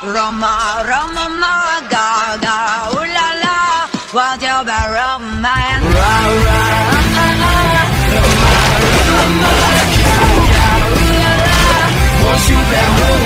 Roma, Roma, Maga, Ga, ooh la la, what you be Roman? Ra. Roma, Roma, ooh la la, what you?